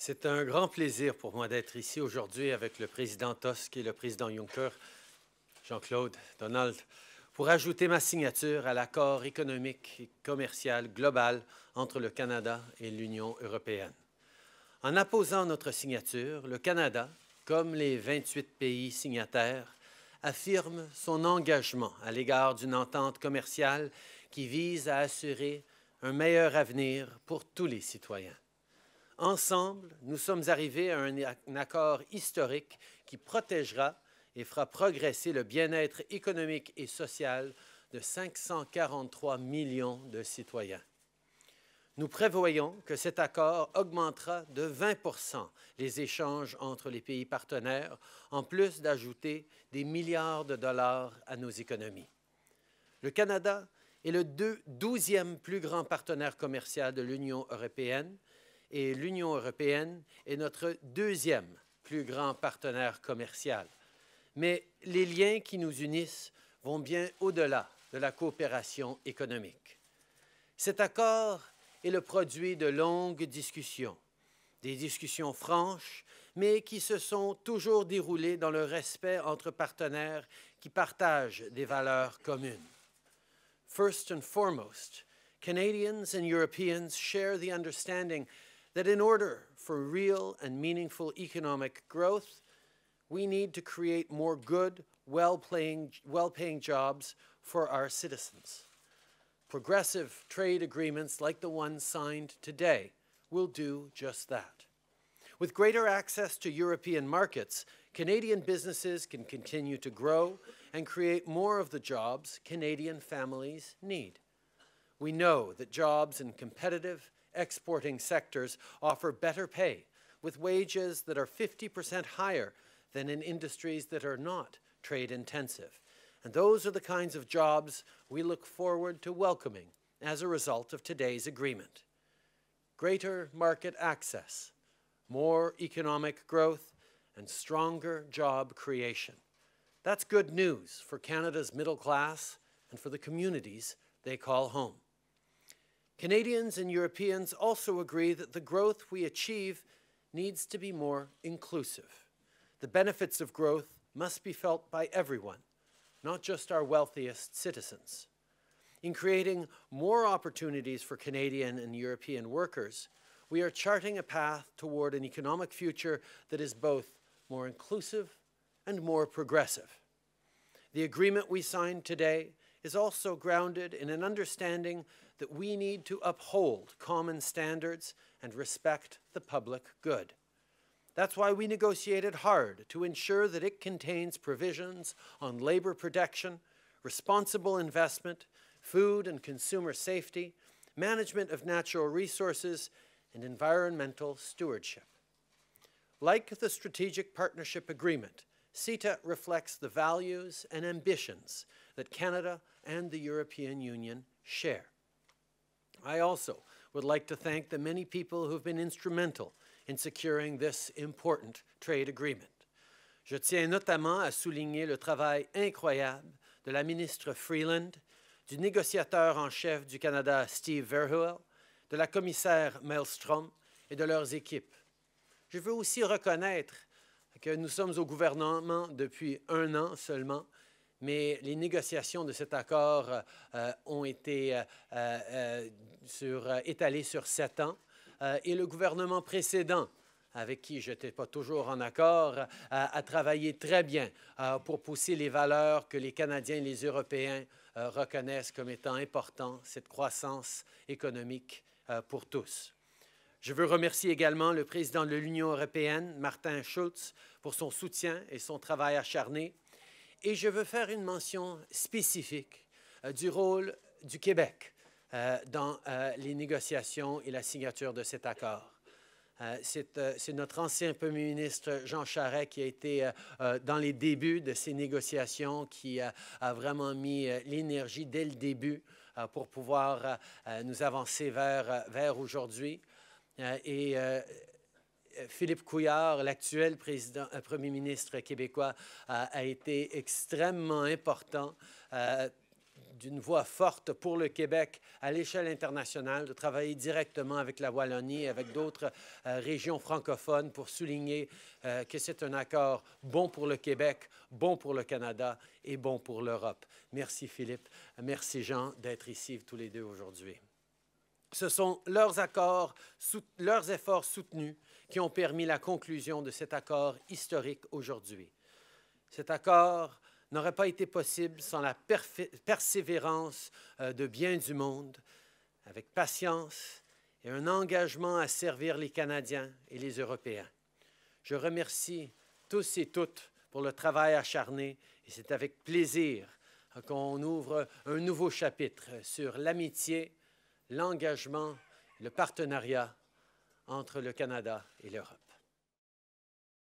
C'est un grand plaisir pour moi d'être ici aujourd'hui avec le président Tusk et le président Juncker, Jean-Claude, Donald, pour ajouter ma signature à l'accord économique et commercial global entre le Canada et l'Union européenne. En apposant notre signature, le Canada, comme les 28 pays signataires, affirme son engagement à l'égard d'une entente commerciale qui vise à assurer un meilleur avenir pour tous les citoyens. Ensemble, nous sommes arrivés à un, accord historique qui protégera et fera progresser le bien-être économique et social de 543 millions de citoyens. Nous prévoyons que cet accord augmentera de 20 les échanges entre les pays partenaires, en plus d'ajouter des milliards de dollars à nos économies. Le Canada est le douzième plus grand partenaire commercial de l'Union européenne et l'Union européenne est notre deuxième plus grand partenaire commercial. Mais les liens qui nous unissent vont bien au-delà de la coopération économique. Cet accord est le produit de longues discussions, des discussions franches, mais qui se sont toujours déroulées dans le respect entre partenaires qui partagent des valeurs communes. First and foremost, Canadians and Europeans share the understanding that in order for real and meaningful economic growth, we need to create more good, well-paying well jobs for our citizens. Progressive trade agreements like the one signed today will do just that. With greater access to European markets, Canadian businesses can continue to grow and create more of the jobs Canadian families need. We know that jobs in competitive exporting sectors offer better pay, with wages that are 50% higher than in industries that are not trade intensive. And those are the kinds of jobs we look forward to welcoming as a result of today's agreement. Greater market access, more economic growth, and stronger job creation. That's good news for Canada's middle class and for the communities they call home. Canadians and Europeans also agree that the growth we achieve needs to be more inclusive. The benefits of growth must be felt by everyone, not just our wealthiest citizens. In creating more opportunities for Canadian and European workers, we are charting a path toward an economic future that is both more inclusive and more progressive. The agreement we signed today is also grounded in an understanding that we need to uphold common standards and respect the public good. That's why we negotiated hard to ensure that it contains provisions on labor protection, responsible investment, food and consumer safety, management of natural resources, and environmental stewardship. Like the Strategic Partnership Agreement, CETA reflects the values and ambitions that Canada and the European Union share. I also would like to thank the many people been instrumental in securing this important trade agreement. Je tiens notamment à souligner le travail incroyable de la ministre Freeland, du négociateur en chef du Canada Steve Verhoeven, de la commissaire Maelstrom et de leurs équipes. Je veux aussi reconnaître que nous sommes au gouvernement depuis un an seulement mais les négociations de cet accord euh, ont été euh, euh, sur, étalées sur sept ans et le gouvernement précédent avec qui je n'étais pas toujours en accord, a, travaillé très bien pour pousser les valeurs que les Canadiens et les Européens reconnaissent comme étant importantes, cette croissance économique pour tous. Je veux remercier également le président de l'Union européenne, Martin Schulz, pour son soutien et son travail acharné. Et je veux faire une mention spécifique euh, du rôle du Québec euh, dans euh, les négociations et la signature de cet accord. C'est notre ancien Premier ministre Jean Charest qui a été dans les débuts de ces négociations, qui a vraiment mis l'énergie dès le début pour pouvoir nous avancer vers, vers aujourd'hui. et Philippe Couillard, l'actuel euh, premier ministre québécois, a été extrêmement important euh, d'une voix forte pour le Québec à l'échelle internationale, de travailler directement avec la Wallonie et avec d'autres euh, régions francophones pour souligner euh, que c'est un accord bon pour le Québec, bon pour le Canada et bon pour l'Europe. Merci Philippe, merci Jean d'être ici tous les deux aujourd'hui. Ce sont leurs accords, leurs efforts soutenus qui ont permis la conclusion de cet accord historique aujourd'hui. Cet accord n'aurait pas été possible sans la persévérance euh, de bien du monde, avec patience et un engagement à servir les Canadiens et les Européens. Je remercie tous et toutes pour le travail acharné et c'est avec plaisir qu'on ouvre un nouveau chapitre sur l'amitié, l'engagement, le partenariat entre le Canada et l'Europe.